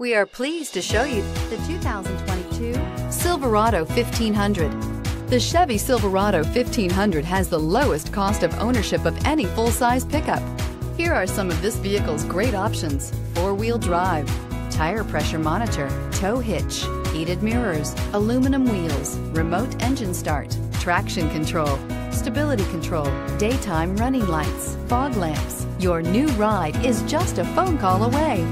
We are pleased to show you the 2022 Silverado 1500. The Chevy Silverado 1500 has the lowest cost of ownership of any full-size pickup. Here are some of this vehicle's great options. Four-wheel drive, tire pressure monitor, tow hitch, heated mirrors, aluminum wheels, remote engine start, traction control, stability control, daytime running lights, fog lamps. Your new ride is just a phone call away.